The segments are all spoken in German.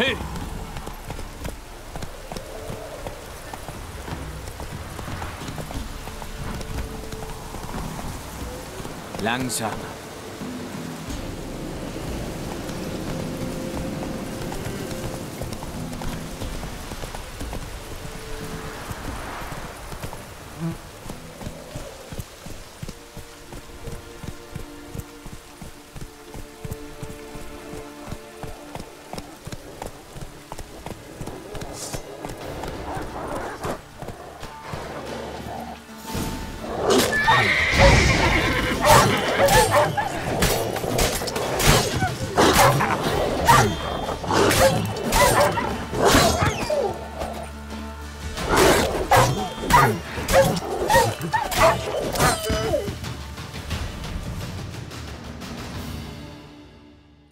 Hey! Langsamer.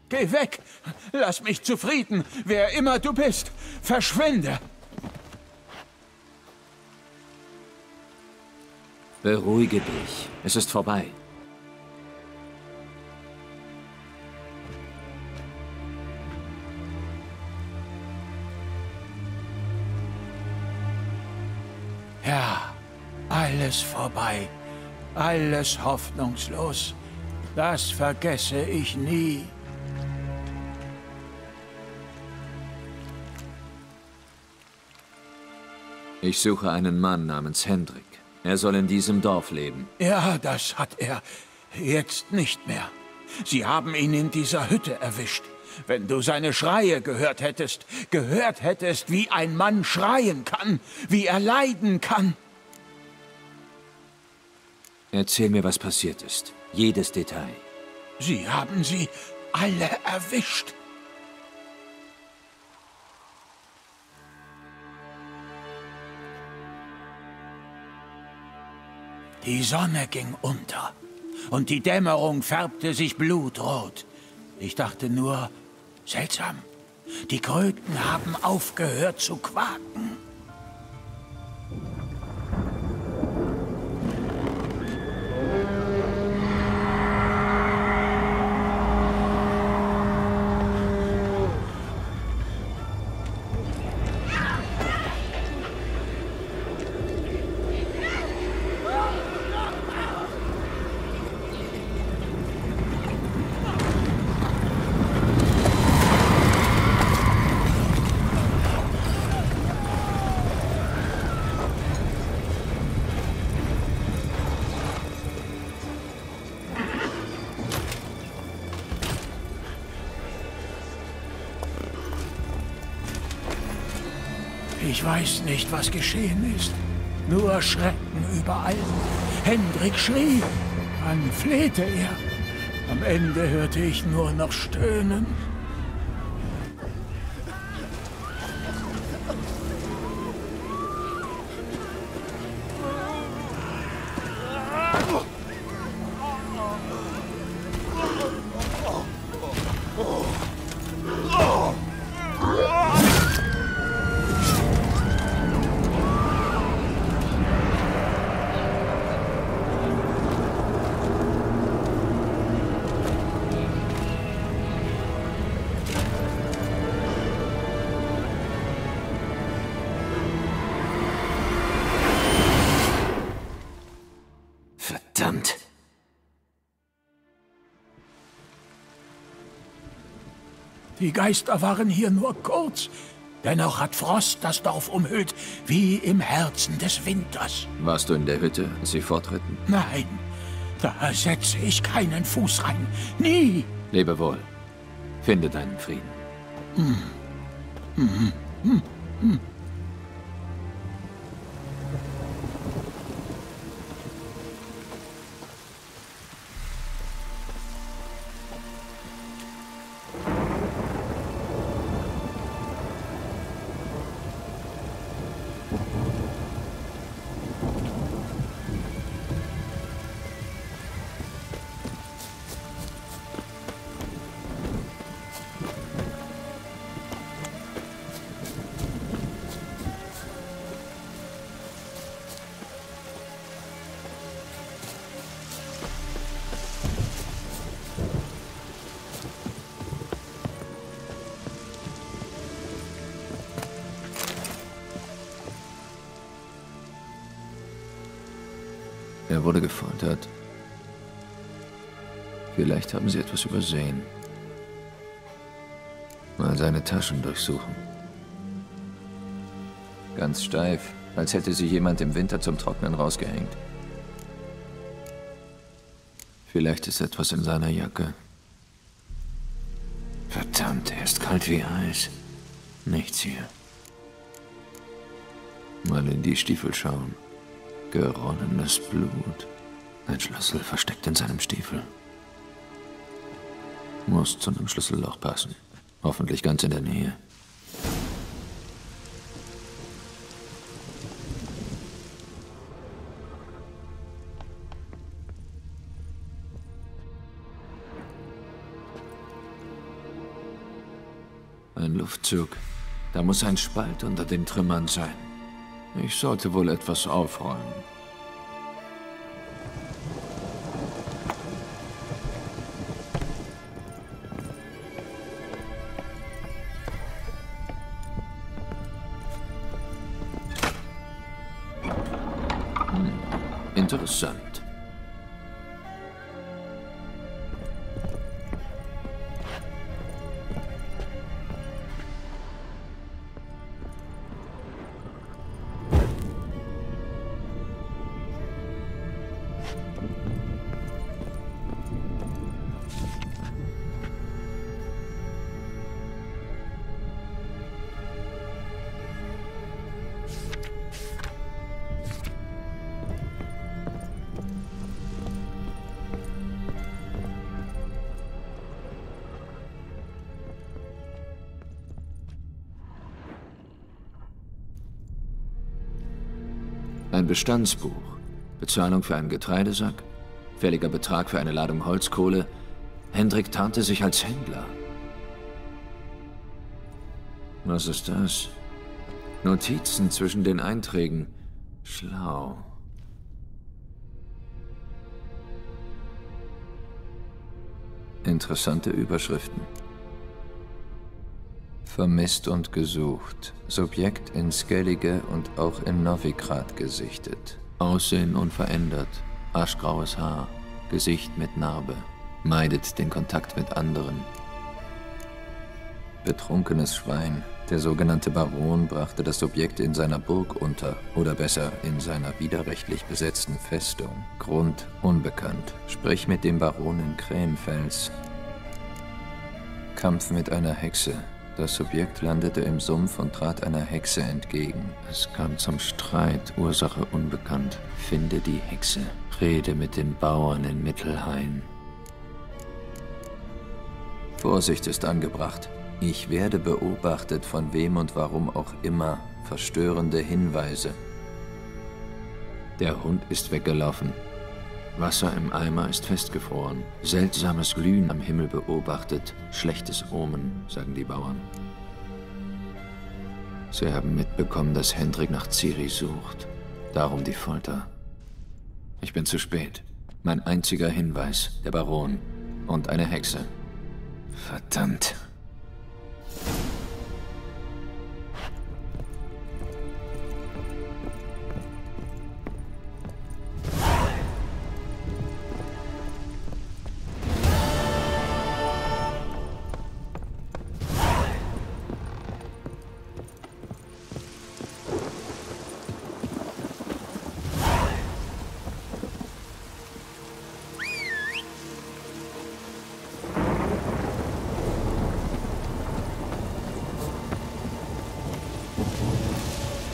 Geh weg! Lass mich zufrieden, wer immer du bist. Verschwinde! Beruhige dich. Es ist vorbei. Ja, alles vorbei. Alles hoffnungslos. Das vergesse ich nie. Ich suche einen Mann namens Hendrik. Er soll in diesem Dorf leben. Ja, das hat er. Jetzt nicht mehr. Sie haben ihn in dieser Hütte erwischt. Wenn du seine Schreie gehört hättest, gehört hättest, wie ein Mann schreien kann, wie er leiden kann. Erzähl mir, was passiert ist. Jedes Detail. Sie haben sie alle erwischt. Die Sonne ging unter und die Dämmerung färbte sich blutrot. Ich dachte nur, seltsam, die Kröten haben aufgehört zu quaken. Ich weiß nicht, was geschehen ist. Nur Schrecken überall. Hendrik schrie. Dann flehte er. Am Ende hörte ich nur noch Stöhnen. Die Geister waren hier nur kurz. Dennoch hat Frost das Dorf umhüllt, wie im Herzen des Winters. Warst du in der Hütte, als sie fortritten? Nein, da setze ich keinen Fuß rein. Nie. Lebe wohl. Finde deinen Frieden. Er wurde gefoltert. Vielleicht haben sie etwas übersehen. Mal seine Taschen durchsuchen. Ganz steif, als hätte sie jemand im Winter zum Trocknen rausgehängt. Vielleicht ist etwas in seiner Jacke. Verdammt, er ist kalt wie Eis. Nichts hier. Mal in die Stiefel schauen. Geronnenes Blut. Ein Schlüssel versteckt in seinem Stiefel. Muss zu einem Schlüsselloch passen. Hoffentlich ganz in der Nähe. Ein Luftzug. Da muss ein Spalt unter den Trümmern sein. Ich sollte wohl etwas aufräumen. Interessant. Ein Bestandsbuch. Bezahlung für einen Getreidesack. Fälliger Betrag für eine Ladung Holzkohle. Hendrik tarnte sich als Händler. Was ist das? Notizen zwischen den Einträgen. Schlau. Interessante Überschriften. Vermisst und gesucht. Subjekt in Skellige und auch in Novigrad gesichtet. Aussehen unverändert. Aschgraues Haar. Gesicht mit Narbe. Meidet den Kontakt mit anderen. Betrunkenes Schwein. Der sogenannte Baron brachte das Subjekt in seiner Burg unter, oder besser in seiner widerrechtlich besetzten Festung. Grund unbekannt. Sprich mit dem Baron in Krähenfels. Kampf mit einer Hexe. Das Subjekt landete im Sumpf und trat einer Hexe entgegen. Es kam zum Streit, Ursache unbekannt. Finde die Hexe. Rede mit den Bauern in Mittelhain. Vorsicht ist angebracht. Ich werde beobachtet, von wem und warum auch immer. Verstörende Hinweise. Der Hund ist weggelaufen. Wasser im Eimer ist festgefroren. Seltsames Glühen am Himmel beobachtet. Schlechtes Omen, sagen die Bauern. Sie haben mitbekommen, dass Hendrik nach Ciri sucht. Darum die Folter. Ich bin zu spät. Mein einziger Hinweis, der Baron. Und eine Hexe. Verdammt.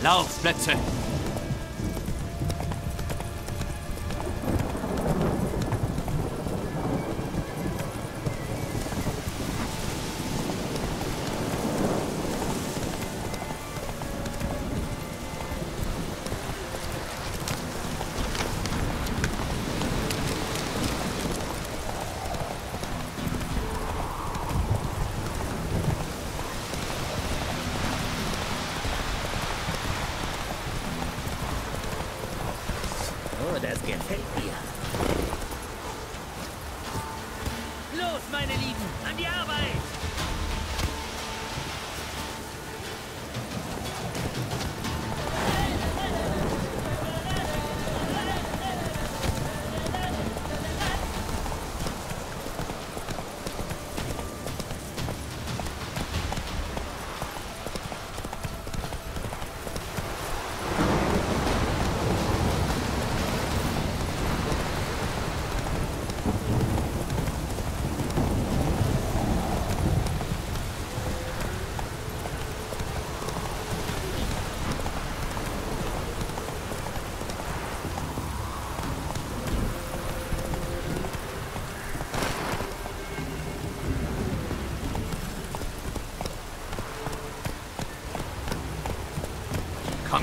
Laufplätze!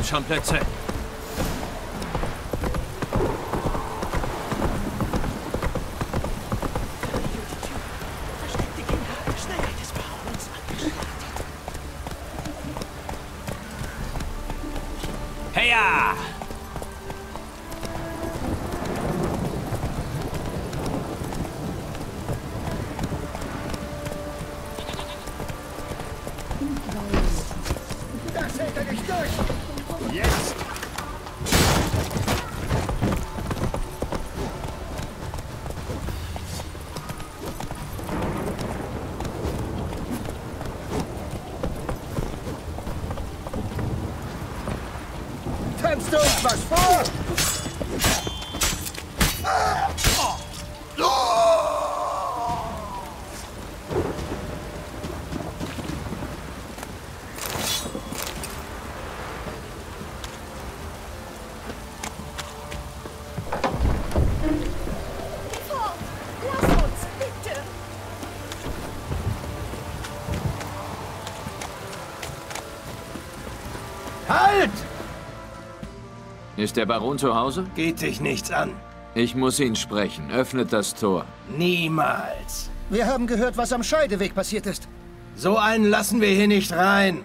Schon, Blitze. Ist der Baron zu Hause? Geht dich nichts an. Ich muss ihn sprechen. Öffnet das Tor. Niemals. Wir haben gehört, was am Scheideweg passiert ist. So einen lassen wir hier nicht rein.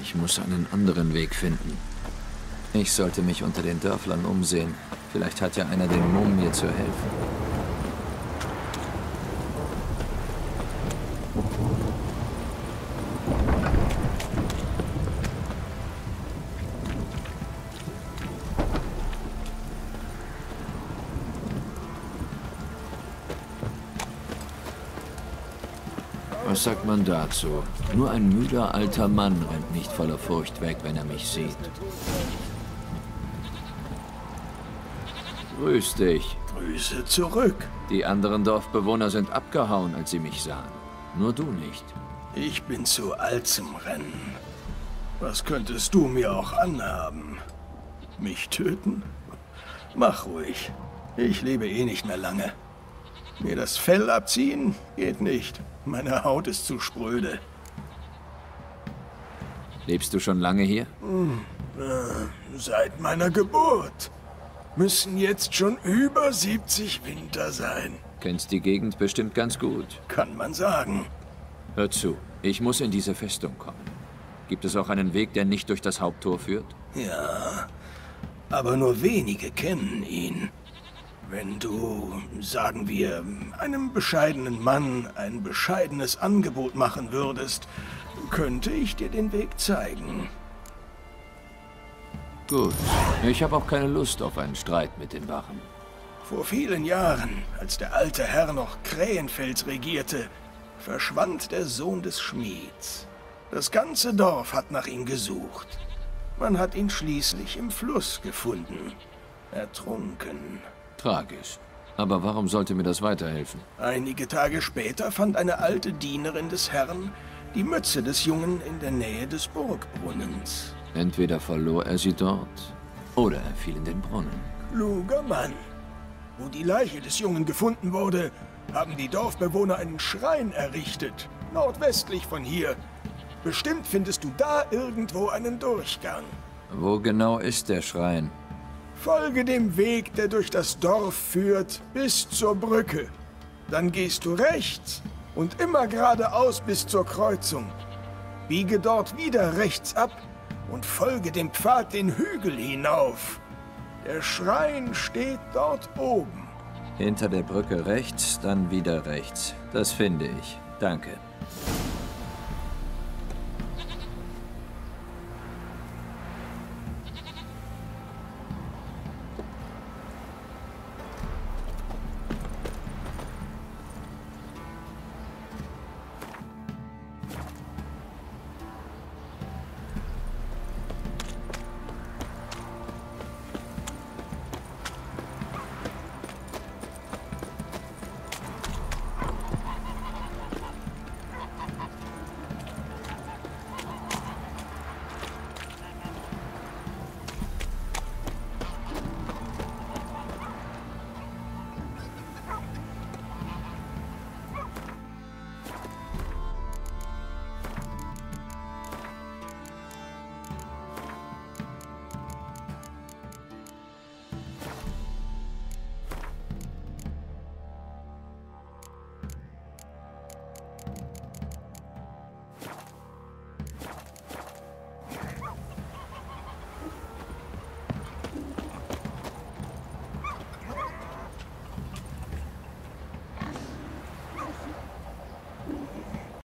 Ich muss einen anderen Weg finden. Ich sollte mich unter den Dörflern umsehen. Vielleicht hat ja einer den Mumm, mir zu helfen. Was sagt man dazu? Nur ein müder alter Mann rennt nicht voller Furcht weg, wenn er mich sieht. Grüß dich. Grüße zurück. Die anderen Dorfbewohner sind abgehauen, als sie mich sahen. Nur du nicht. Ich bin zu alt zum Rennen. Was könntest du mir auch anhaben? Mich töten? Mach ruhig. Ich lebe eh nicht mehr lange. Mir das Fell abziehen? Geht nicht. Meine Haut ist zu spröde. Lebst du schon lange hier? Seit meiner Geburt. Müssen jetzt schon über 70 Winter sein. Kennst die Gegend bestimmt ganz gut. Kann man sagen. Hör zu, ich muss in diese Festung kommen. Gibt es auch einen Weg, der nicht durch das Haupttor führt? Ja, aber nur wenige kennen ihn. Wenn du, sagen wir, einem bescheidenen Mann ein bescheidenes Angebot machen würdest, könnte ich dir den Weg zeigen. Gut. Ich habe auch keine Lust auf einen Streit mit den Wachen. Vor vielen Jahren, als der alte Herr noch Krähenfels regierte, verschwand der Sohn des Schmieds. Das ganze Dorf hat nach ihm gesucht. Man hat ihn schließlich im Fluss gefunden. Ertrunken. Tragisch. Aber warum sollte mir das weiterhelfen? Einige Tage später fand eine alte Dienerin des Herrn die Mütze des Jungen in der Nähe des Burgbrunnens. Entweder verlor er sie dort oder er fiel in den Brunnen. Kluger Mann. Wo die Leiche des Jungen gefunden wurde, haben die Dorfbewohner einen Schrein errichtet, nordwestlich von hier. Bestimmt findest du da irgendwo einen Durchgang. Wo genau ist der Schrein? Folge dem Weg, der durch das Dorf führt, bis zur Brücke. Dann gehst du rechts und immer geradeaus bis zur Kreuzung. Biege dort wieder rechts ab und folge dem Pfad den Hügel hinauf. Der Schrein steht dort oben. Hinter der Brücke rechts, dann wieder rechts. Das finde ich. Danke.